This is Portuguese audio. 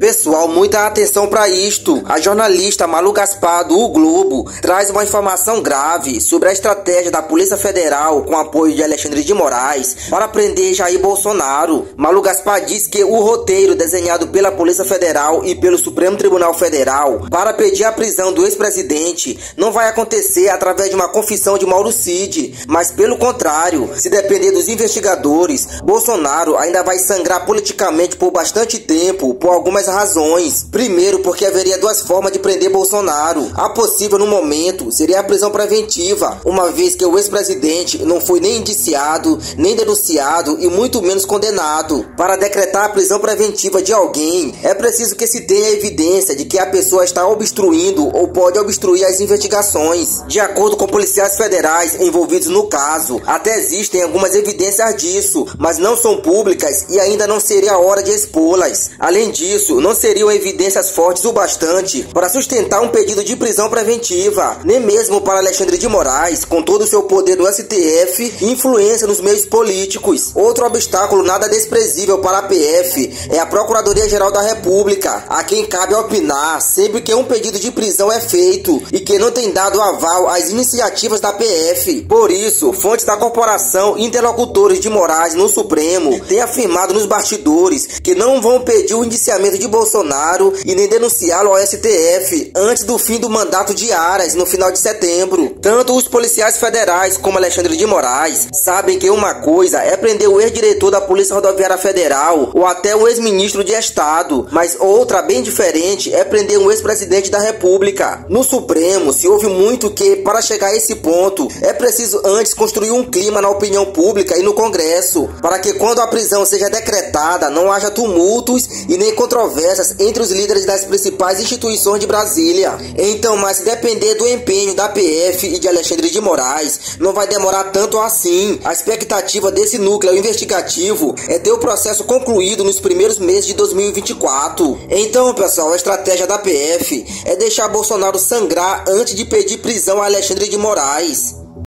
Pessoal, muita atenção para isto. A jornalista Malu Gaspar do o Globo traz uma informação grave sobre a estratégia da Polícia Federal com apoio de Alexandre de Moraes para prender Jair Bolsonaro. Malu Gaspar diz que o roteiro desenhado pela Polícia Federal e pelo Supremo Tribunal Federal para pedir a prisão do ex-presidente não vai acontecer através de uma confissão de Mauro Cid, mas pelo contrário, se depender dos investigadores, Bolsonaro ainda vai sangrar politicamente por bastante tempo por algumas razões. Primeiro, porque haveria duas formas de prender Bolsonaro. A possível no momento seria a prisão preventiva, uma vez que o ex-presidente não foi nem indiciado, nem denunciado e muito menos condenado. Para decretar a prisão preventiva de alguém, é preciso que se tenha evidência de que a pessoa está obstruindo ou pode obstruir as investigações. De acordo com policiais federais envolvidos no caso, até existem algumas evidências disso, mas não são públicas e ainda não seria a hora de expô-las. Além disso, isso não seriam evidências fortes o bastante para sustentar um pedido de prisão preventiva, nem mesmo para Alexandre de Moraes, com todo o seu poder no STF e influência nos meios políticos. Outro obstáculo nada desprezível para a PF é a Procuradoria-Geral da República, a quem cabe opinar sempre que um pedido de prisão é feito e que não tem dado aval às iniciativas da PF. Por isso, fontes da corporação interlocutores de Moraes no Supremo têm afirmado nos bastidores que não vão pedir o indiciamento de Bolsonaro e nem denunciá-lo ao STF antes do fim do mandato de Aras no final de setembro. Tanto os policiais federais como Alexandre de Moraes sabem que uma coisa é prender o ex-diretor da Polícia Rodoviária Federal ou até o ex-ministro de Estado, mas outra bem diferente é prender um ex-presidente da República. No Supremo se ouve muito que para chegar a esse ponto é preciso antes construir um clima na opinião pública e no Congresso para que quando a prisão seja decretada não haja tumultos e nem controvérsias entre os líderes das principais instituições de Brasília. Então, mas se depender do empenho da PF e de Alexandre de Moraes, não vai demorar tanto assim. A expectativa desse núcleo investigativo é ter o processo concluído nos primeiros meses de 2024. Então, pessoal, a estratégia da PF é deixar Bolsonaro sangrar antes de pedir prisão a Alexandre de Moraes.